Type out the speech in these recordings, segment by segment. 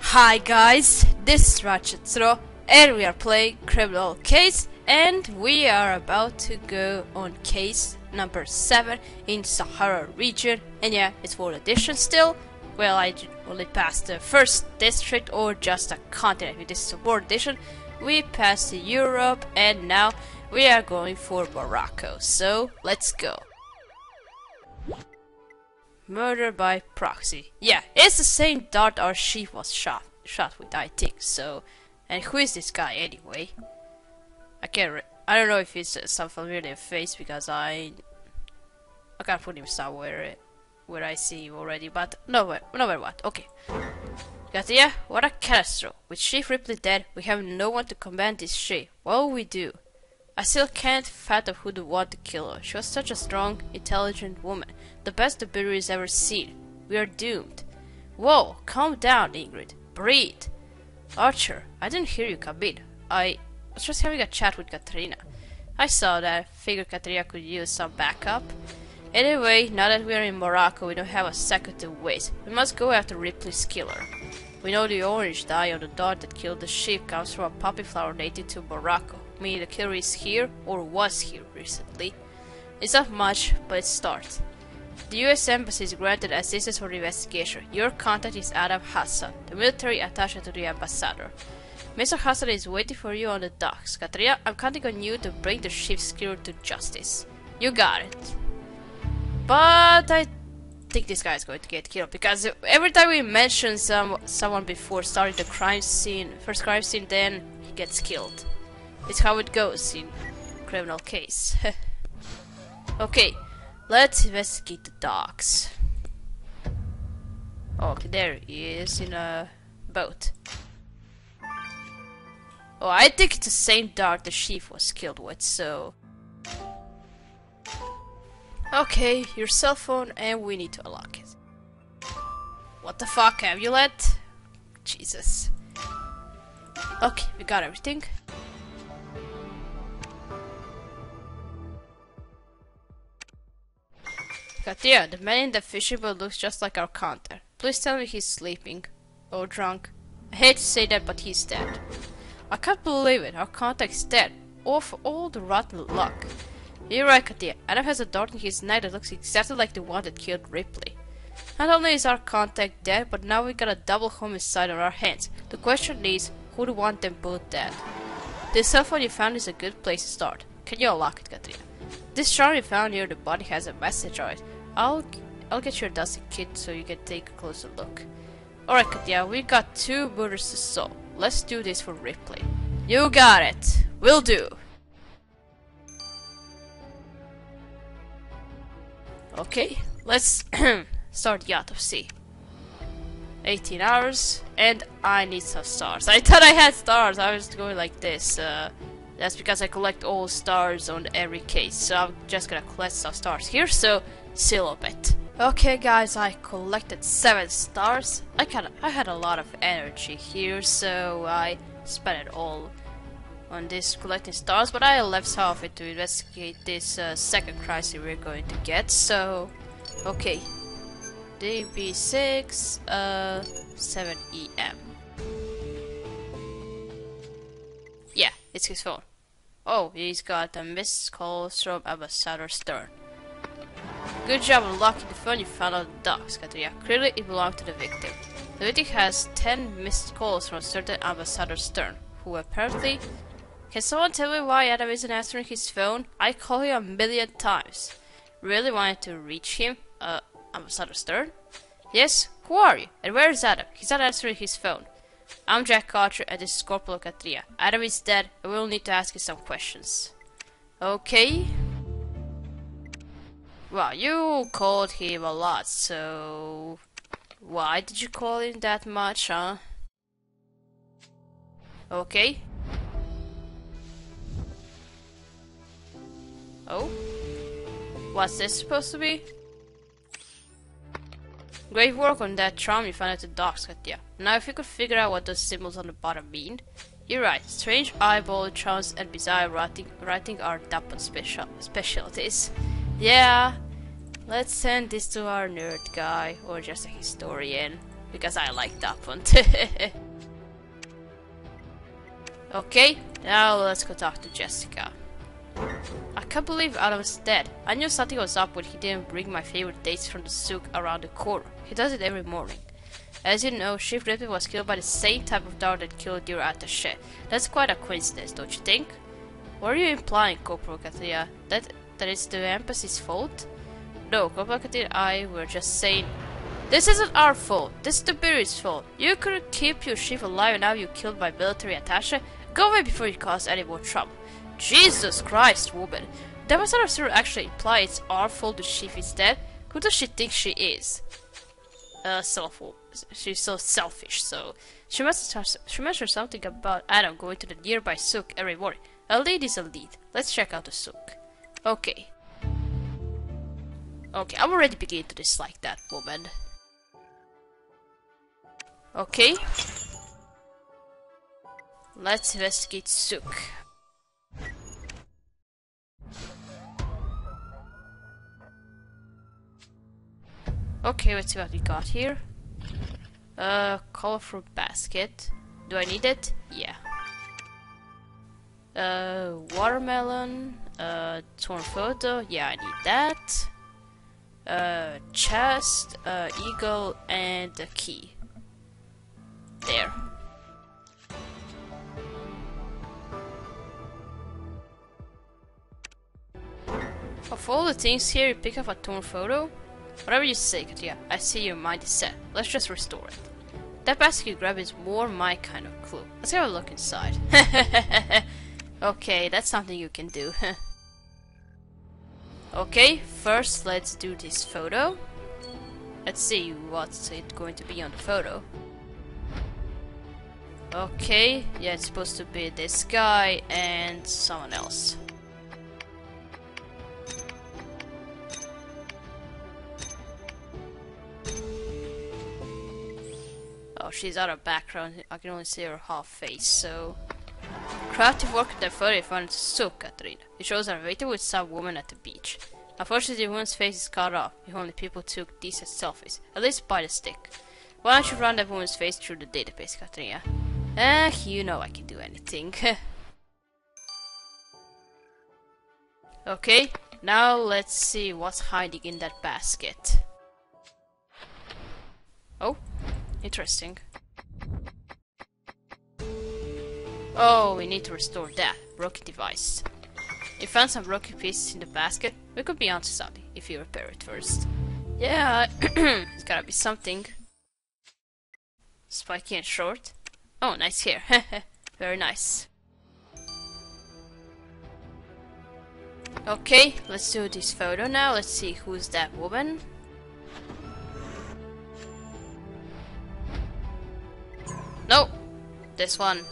Hi guys, this is Ratchet Zero and we are playing Criminal Case and we are about to go on case number 7 in Sahara region and yeah, it's 4th edition still. Well, I only passed the first district or just a continent. This is 4th edition. We passed Europe and now we are going for Morocco. So, let's go. Murder by proxy. Yeah, it's the same dart our chief was shot shot with, I think. So, and who is this guy anyway? I can't. I don't know if it's uh, some familiar face because I I can't put him somewhere uh, where I see him already. But no, no matter what. Okay. Yeah, what a catastrophe. With Chief Ripley dead, we have no one to command this ship. What will we do? I still can't fathom who the one to kill her. She was such a strong, intelligent woman. The best the Bureau has ever seen. We are doomed. Whoa, calm down, Ingrid. Breathe. Archer, I didn't hear you come in. I was just having a chat with Katrina. I saw that. Figured Katrina could use some backup. Anyway, now that we are in Morocco, we don't have a second to waste. We must go after Ripley's killer. We know the orange dye on the dart that killed the sheep comes from a poppy flower native to Morocco, meaning the killer is here or was here recently. It's not much, but it starts. The US Embassy is granted assistance for the investigation. Your contact is Adam Hassan, the military attaché to the ambassador. Mr. Hassan is waiting for you on the docks. Katrina, I'm counting on you to bring the ship's killer to justice. You got it. But I think this guy is going to get killed because every time we mention some someone before starting the crime scene, first crime scene, then he gets killed. It's how it goes in criminal case. okay, let's investigate the docks. Okay, there he is in a boat. Oh, I think it's the same dart the chief was killed with, so. Okay, your cell phone, and we need to unlock it. What the fuck, amulet? Jesus. Okay, we got everything. Katia, the man in the fishing boat looks just like our counter. Please tell me he's sleeping. Or drunk. I hate to say that, but he's dead. I can't believe it, our contact's dead. All for all the rotten luck. You're right, Katia. Adam has a dart in his knife that looks exactly like the one that killed Ripley. Not only is our contact dead, but now we got a double homicide on our hands. The question is, who'd want them both dead? The cell phone you found is a good place to start. Can you unlock it, Katrina? This charm you found near the body has a message on it. I'll I'll get your dusty kit so you can take a closer look. Alright, Katia, we got two murders to solve. Let's do this for Ripley. You got it. Will do. Okay, let's start the autopsy. 18 hours, and I need some stars. I thought I had stars, I was going like this. Uh, that's because I collect all stars on every case, so I'm just gonna collect some stars here, so seal up it. Okay guys, I collected 7 stars. I, kinda, I had a lot of energy here, so I spent it all on this collecting stars, but I left some of it to investigate this uh, second crisis we're going to get. So, okay, DB6, uh, 7 EM. Yeah, it's his phone. Oh, he's got a missed call from Ambassador Stern. Good job unlocking the phone you found on the docks, Katrina. Clearly, it belonged to the victim. The victim has 10 missed calls from a certain Ambassador Stern, who apparently can someone tell me why Adam isn't answering his phone? I call him a million times. Really wanted to reach him? Uh, Ambassador Stern? Yes? Who are you? And where is Adam? He's not answering his phone. I'm Jack Carter and this is Corporal Katria. Adam is dead and we'll need to ask you some questions. Okay. Well, you called him a lot, so... Why did you call him that much, huh? Okay. Oh? What's this supposed to be? Great work on that charm you found at the docks, Katya. Now if you could figure out what those symbols on the bottom mean. You're right. Strange eyeball charms and bizarre writing, writing are Dupont special specialties. Yeah, let's send this to our nerd guy or just a historian because I like Dupont. okay, now let's go talk to Jessica. I can't believe Adam's dead. I knew something was up when he didn't bring my favorite dates from the souk around the corner. He does it every morning. As you know, Chief Ripley was killed by the same type of dart that killed your attaché. That's quite a coincidence, don't you think? What are you implying, Corporal Katia? That that it's the embassy's fault? No, Corporal Katia and I were just saying this isn't our fault. This is the Bureau's fault. You couldn't keep your chief alive and now you killed my military attaché. Go away before you cause any more trouble. Jesus Christ, woman. Not sort of actually imply it's our fault the chief is dead. Who does she think she is? Uh, self she's so selfish, so she must have, she mentioned something about Adam going to the nearby souk every morning. A lead is a lead. Let's check out the souk. Okay. Okay, I'm already beginning to dislike that woman. Okay. Let's investigate souk. Okay, let's see what we got here. Uh, colorful basket. Do I need it? Yeah. Uh, watermelon. Uh, torn photo. Yeah, I need that. Uh, chest, uh, eagle, and a key. There. Of all the things here, you pick up a torn photo? Whatever you say, Katia, I see your mind is set. Let's just restore it. That basket you grab is more my kind of clue. Let's have a look inside. okay, that's something you can do. okay, first let's do this photo. Let's see what's it going to be on the photo. Okay, yeah, it's supposed to be this guy and someone else. She's out of background. I can only see her half face, so... Creative work at the found so Katrina. It shows her waiting with some woman at the beach. Unfortunately, the woman's face is cut off. If only people took decent selfies. At least by the stick. Why don't you run that woman's face through the database, Katrina? Eh, you know I can do anything. okay, now let's see what's hiding in that basket. Oh, Interesting. Oh, we need to restore that. Broken device. You found some broken pieces in the basket. We could be onto something if you repair it first. Yeah, it's gotta be something. Spiky and short. Oh, nice hair. Very nice. Okay, let's do this photo now. Let's see who's that woman. This one.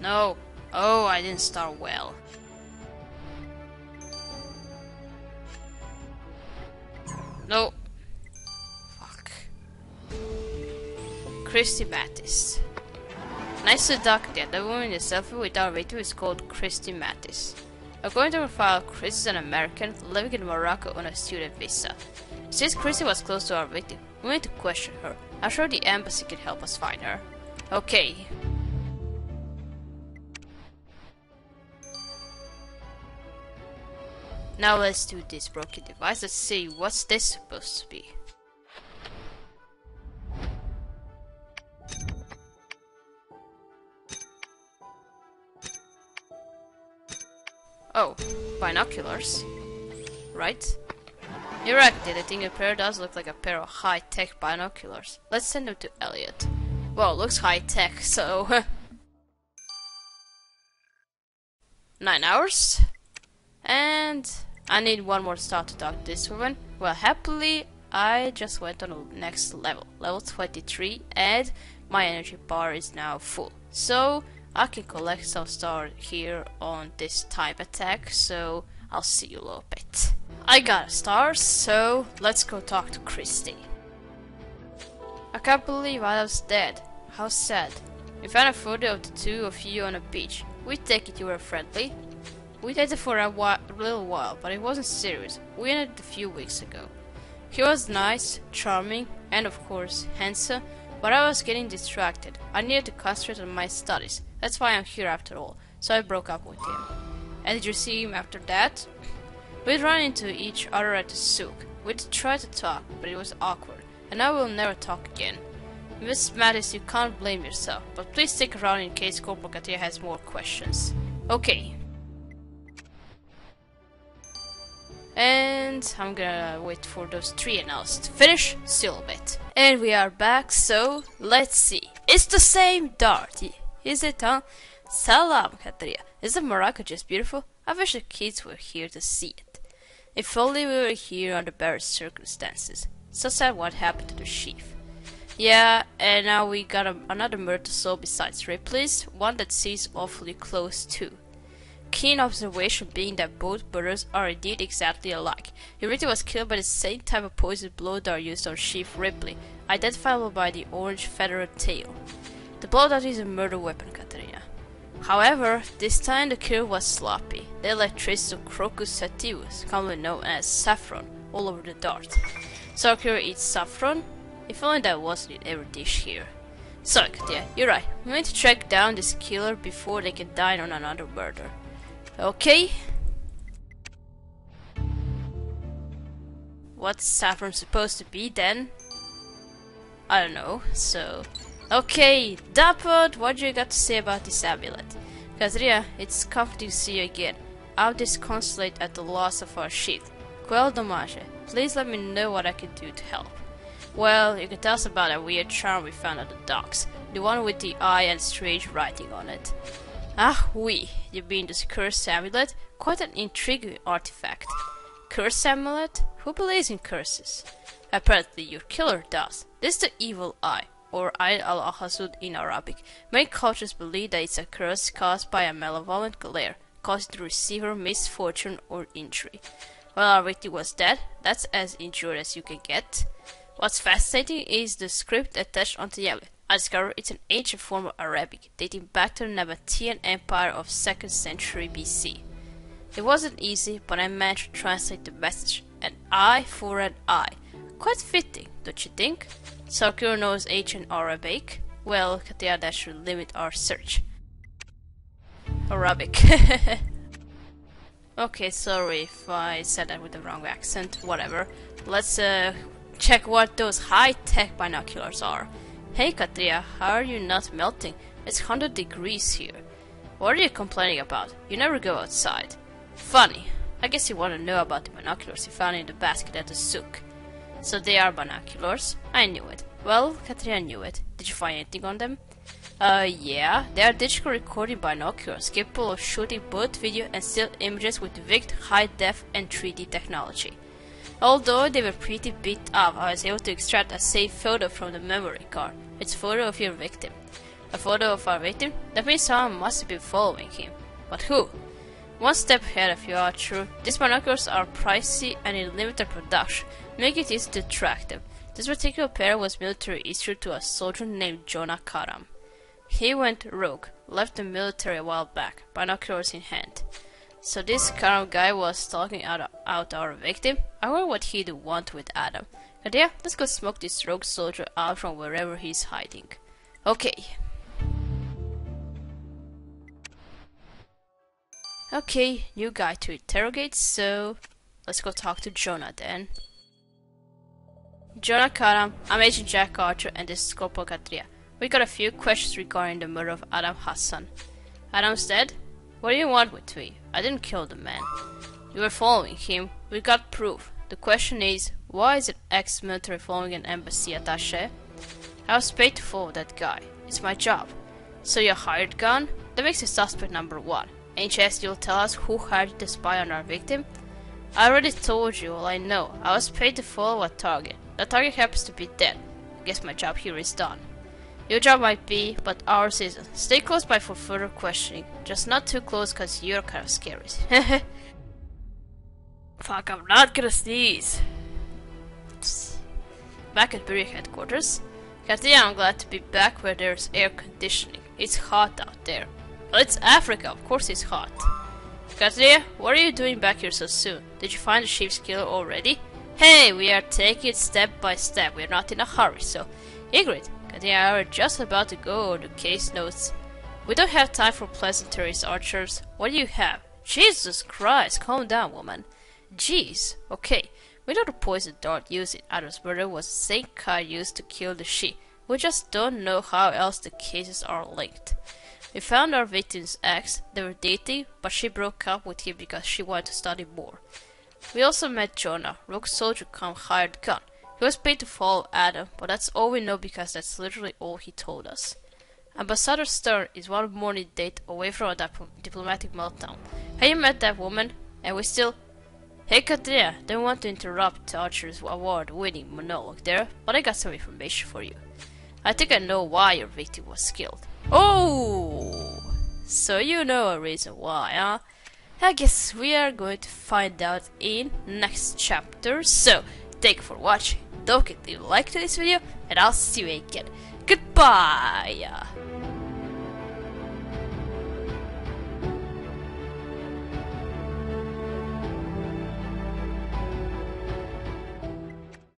No. Oh, I didn't start well. No. Fuck. Christy Mattis. Nice to there. The woman in the selfie with our rating is called Christy Mattis. According to her file, Chris is an American living in Morocco on a student visa. Since Christy was close to our victim, we need to question her. I'm sure the embassy can help us find her. Okay. Now let's do this broken device. Let's see what's this supposed to be. Oh, binoculars. Right? You're right, I think a pair does look like a pair of high-tech binoculars. Let's send them to Elliot. Well, looks high-tech, so... Nine hours? And I need one more star to talk to this woman. Well, happily, I just went on the next level, level 23, and my energy bar is now full. So, I can collect some stars here on this type attack, so I'll see you a little bit. I got a star, so let's go talk to Christy. I can't believe I was dead. how sad. We found a photo of the two of you on a beach. We take it you were friendly. We dated for a whi- little while, but it wasn't serious. We ended a few weeks ago. He was nice, charming, and of course, handsome, but I was getting distracted. I needed to concentrate on my studies. That's why I'm here after all. So I broke up with him. And did you see him after that? We'd run into each other at the souk. We'd try to talk, but it was awkward, and I will never talk again. Miss Mattis, you can't blame yourself, but please stick around in case Corporal Katia has more questions. Okay. And I'm gonna wait for those three announced to finish still a bit. And we are back, so let's see. It's the same dart, is it, huh? Salam, Katria. Isn't Morocco just beautiful? I wish the kids were here to see it. If only we were here under better circumstances. So sad what happened to the chief. Yeah, and now we got a, another murder solve besides Ripley's, one that seems awfully close too. Keen observation being that both brothers are indeed exactly alike. Eureka was killed by the same type of poison blow dart used on Chief Ripley, identifiable by the orange feathered tail. The blow dart is a murder weapon, Katarina. However, this time the kill was sloppy. They left traces of Crocus sativus, commonly known as saffron, all over the dart. Sarkir eats saffron? If only that wasn't in every dish here. Sorry, Katia, you're right. We need to track down this killer before they can dine on another murder. Okay. What's saffron supposed to be then? I don't know, so... Okay, Dupont, what do you got to say about this amulet? Kazria, it's comforting to see you again. I'm disconsolate at the loss of our sheath. Quel dommage. Please let me know what I can do to help. Well, you can tell us about a weird charm we found at the docks. The one with the eye and strange writing on it. Ah, oui, you mean this cursed amulet? Quite an intriguing artifact. Cursed amulet? Who believes in curses? Apparently your killer does. This is the evil eye, or Ain al-Ahasud in Arabic. Many cultures believe that it's a curse caused by a malevolent glare, causing the receiver misfortune or injury. Well, our victim was dead. That's as injured as you can get. What's fascinating is the script attached onto the amulet. I discovered it's an ancient form of Arabic, dating back to the Nabatean Empire of 2nd century BC. It wasn't easy, but I managed to translate the message. An eye for an eye. Quite fitting, don't you think? Sarkir knows ancient Arabic. Well, Katia, that should limit our search. Arabic. okay, sorry if I said that with the wrong accent. Whatever. Let's uh, check what those high-tech binoculars are. Hey Katria, how are you not melting? It's 100 degrees here. What are you complaining about? You never go outside. Funny. I guess you want to know about the binoculars you found in the basket at the souk. So they are binoculars? I knew it. Well, Katria knew it. Did you find anything on them? Uh, yeah. They are digital recording binoculars capable of shooting both video and still images with VICT, high def, and 3D technology. Although they were pretty beat up, I was able to extract a safe photo from the memory card. It's a photo of your victim. A photo of our victim? That means someone must have been following him. But who? One step ahead of you are true. These binoculars are pricey and in limited production, making it easy to track them. This particular pair was military issued to a soldier named Jonah Karam. He went rogue, left the military a while back, binoculars in hand. So this Karam guy was stalking out, out our victim? I wonder what he'd want with Adam. But yeah, let's go smoke this rogue soldier out from wherever he's hiding. Okay. Okay, new guy to interrogate, so let's go talk to Jonah then. Jonah Karam, I'm Agent Jack Archer and this is Corporal Katria. We got a few questions regarding the murder of Adam Hassan. Adam's dead? What do you want with me? I didn't kill the man. You were following him. We got proof. The question is, why is an ex-military following an embassy attaché? I was paid to follow that guy. It's my job. So you're hired gun? That makes you suspect number one. You you'll tell us who hired the spy on our victim? I already told you all I know. I was paid to follow a target. The target happens to be dead. I guess my job here is done. Your job might be, but ours isn't. Stay close by for further questioning. Just not too close cause you're kind of scary. Fuck, I'm not gonna sneeze. Back at Bureau headquarters, Katia, I'm glad to be back where there's air conditioning. It's hot out there. Well, it's Africa, of course it's hot. Katia, what are you doing back here so soon? Did you find the sheep's killer already? Hey, we are taking it step by step. We're not in a hurry, so... Ingrid, Katia and I are just about to go over the case notes. We don't have time for pleasantries, archers. What do you have? Jesus Christ, calm down, woman. Jeez, okay. We know the poison dart used in Adam's murder was the same kind used to kill the sheep. We just don't know how else the cases are linked. We found our victim's ex. They were dating, but she broke up with him because she wanted to study more. We also met Jonah, rogue soldier come hired gun. He was paid to follow Adam, but that's all we know because that's literally all he told us. Ambassador Stern is one morning date away from a dip- diplomatic meltdown. Have you met that woman? And we still... Hey Katrina, don't want to interrupt Archer's award-winning monologue there, but I got some information for you. I think I know why your victim was killed. Oh! So you know a reason why, huh? I guess we are going to find out in next chapter. So, thank you for watching. Don't forget to like this video, and I'll see you again. Goodbye!